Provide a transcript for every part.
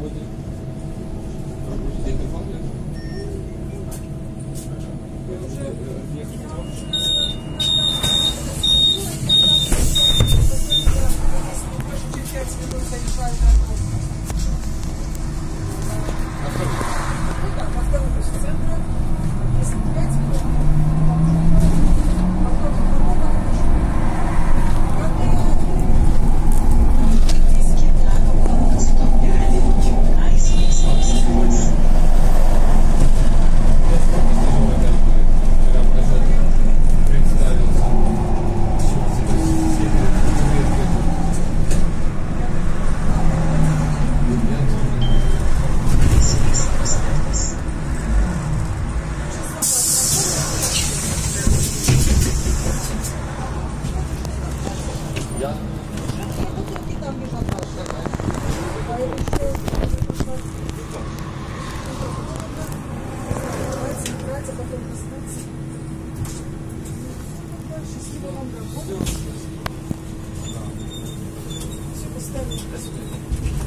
Thank you. That's good.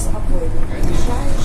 Спокойно. Выезжаешь,